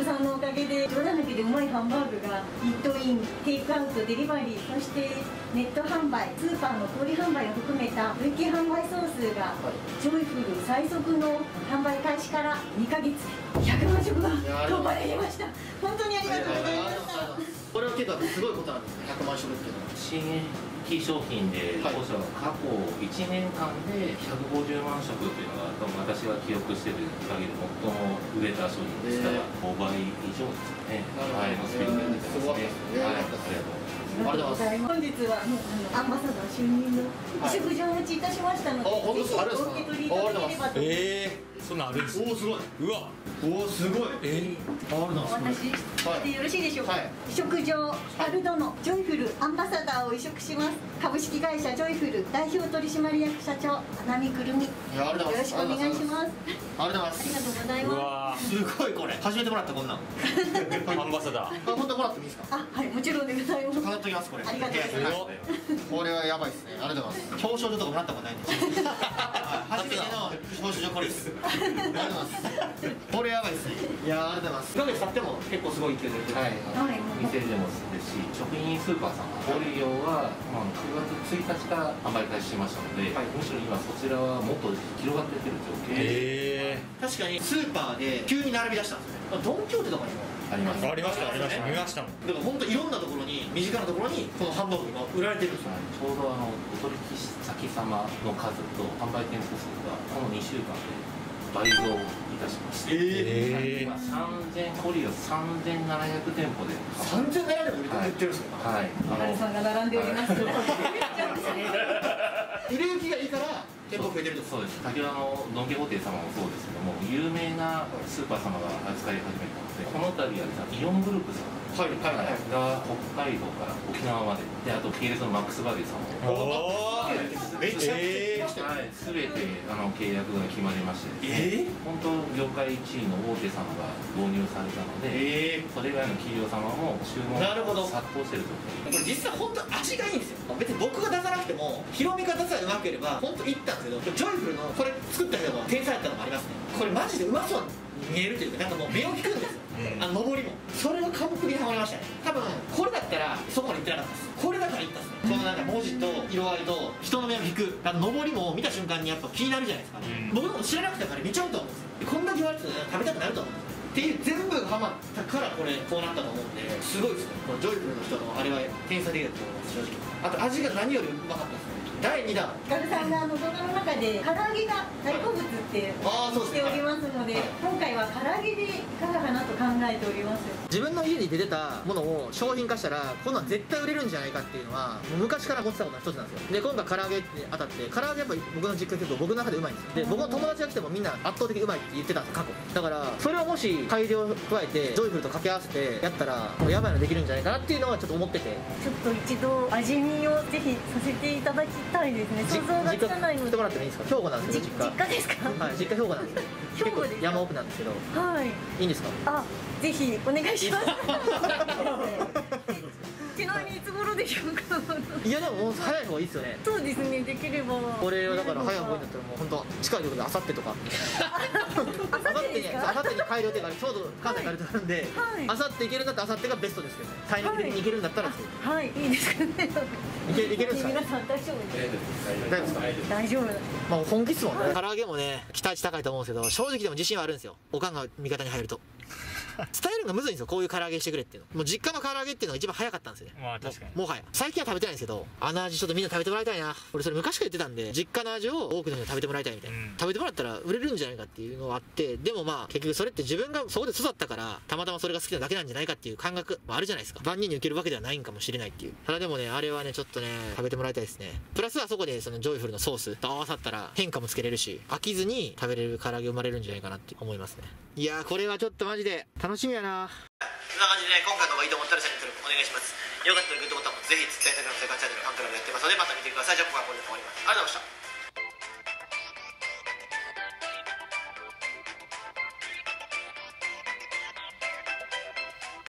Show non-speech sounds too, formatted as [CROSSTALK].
ルさんのおかげで冗談抜きでうまいハンバーグがイートインテイクアウトデリバリーそしてネット販売スーパーの小売販売を含めた累計販売総数がジョイフル最速の販売開始から2ヶ月100万食が突破できました。本当にありがとうございました。これは結構すごいことなんですね。100万食っていうのは新規商品ではい当社は過去1年間で150万食というのが多分私が記憶している限り最も売れた商品ですから、え5倍以上ですかね。はい。のスピードで出てますね。ありがとうございますありがとうございます。本日はもうあのアンバサダー就任のお食事をお持ちいたしましたので、あ本当ですか？ぜひお受け取りいただければと。えー、そんなんあるんですおおすごいうわおおすごいえあるなお渡ししてよろしいでしょうか。はい委嘱状ヒカル殿ジョイフルアンバサダーを委嘱します。株式会社ジョイフル代表取締役社長花見くるみ。よろしくお願いします。ありがとうございますありがとうございうまわすごいこれ初めてもらったこんなんー [LAUGHS] アンバサダーあ本当もらってもいいですか？す。あ、はい、もちろんでございます。飾っときます。これありがとうございます。これはやばいですね。ありがとうございます。表彰状とかもらったことないんで。す [LAUGHS] 初めての表彰状これです。ありがとうございます。これやばいですね。いやありがとうございます1ヶ月経っても結構すごい勢いではい、はい。店でもですし食品スーパーさん小売業は、まあ、9月1日から販売開始しましたので、はい。むしろ今そちらはもっと広がっていってる状況。え確かにスーパーで急に並び出したんですよね。ドン・キホーテとかにも。あります。ー、ありました。ありました見ましたもん。だから本当いろんなところに身近なところにこのハンバーグが売られてるんですよ。はい。ちょうどあのお取引先様の数と販売店舗数がこの2週間で倍増いたしまして、え今3000コリオ3700店舗で。3000円で売れてるんですよはい。あ花見さんが並んでおります。[LAUGHS] 売れ行きがいいから店舗増えてるとそうです先ほどのドン・キホーテ様もそうですけども有名なスーパー様が扱い始めたのでこの度はですねイオングループさんはいはいはい。が北海道から沖縄まで。であと系列のマックスバリューさんも。おー。めっちゃえ来てましたよはい、すべてあの契約が決まりましてですね、本当業界1位の大手様が導入されたので、えそれ以外の企業様も注文なるほど。殺到してるとこれ実際本当味がいいんですよ。別に僕が出さなくても広め方さえうまければ本当いったんですけどジョイフルのこれ作った人が天才だったのもありますね。これマジでうまそうに見えるというかなんかもう目を引くんですよ。あののぼりも。それが完璧にハマりましたね。多分これだったらそこまで行ってなかったです。これだから行ったんですね。このなんか文字と色合いと人の目を引く。あののぼりも見た瞬間にやっぱ気になるじゃないですか、うん。僕も知らなくてもあれ見ちゃうと思うんですよ。こんだけ言われてたら食べたくなると思うんですよ。っていう全部がハマったからこれこうなったと思うんで。すごいですね。このジョイフルの人のあれは天才的だと思います正直。あと味が何よりうまかったですね第2弾。さんがあの動画の中で唐揚げが大好物ってあーそうですね。しておりますので、今回は唐揚げでいかがかなと考えております。自分の家に出てたものを商品化したらこんなん絶対売れるんじゃないかっていうのは昔から思ってたことの一つなんですよ。で今回唐揚げって当たって唐揚げやっぱ僕の実家結構僕の中でうまいんですよ。で僕の友達が来てもみんな圧倒的にうまいって言ってたんです過去。だからそれをもし改良を加えてジョイフルと掛け合わせてやったらもうやばいのできるんじゃないかなっていうのはちょっと思ってて。ちょっと一度味見をぜひさせていただきたいですね。じ想像がつかないので来ても。らってもいいですか？兵庫なんですじけど実家実家ですか？はい実家兵庫なんですよ [LAUGHS] 兵庫です山奥なんですけどはい。いいんですか？あ、ぜひお願いします。[LAUGHS] ちなみにいつ頃でしょうか？いやでももう早い方がいいですよねそうですね。できれば。これはだから早い方がいいんだったらもう本当近いところであさってとかあさってにあさってに改良っていうかちょうど関西からとるんではいあさって行けるんだったらあさってがベストですけどねタイミング的に行けるんだったらですよはい、いいですかね。[LAUGHS] いけいけるんですか皆さん大丈夫です。大丈夫ですか大丈夫。まあ本気っすもんね唐揚げもね期待値高いと思うんですけど正直でも自信はあるんですよおかんが味方に入ると伝えるのがむずいんですよこういう唐揚げしてくれっていうの。もう実家の唐揚げっていうのが一番早かったんですよね。まあ確かに。ももはや。最近は食べてないんですけどあの味ちょっとみんな食べてもらいたいな。俺それ昔から言ってたんで実家の味を多くの人に食べてもらいたいみたいな、うん。食べてもらったら売れるんじゃないかっていうのがあってでもまあ結局それって自分がそこで育ったからたまたまそれが好きなだけなんじゃないかっていう感覚もあるじゃないですか。万人に受けるわけではないんかもしれないっていう。ただでもねあれはねちょっとね食べてもらいたいですね。プラスはそこでそのジョイフルのソースと合わさったら変化もつけれるし飽きずに食べれる唐揚げ生まれるんじゃないかなって思いますねいやーこれはちょっとマジで楽しみやな。そんな感じでね今回のがいいと思ったらチャンネル登録お願いします。よかったらグッドボタンもぜひ Twitter、Instagram、世界チャンネル、ファンクラブやってますのでまた見てください。じゃあ僕はこれで終わります。ありがとうございました。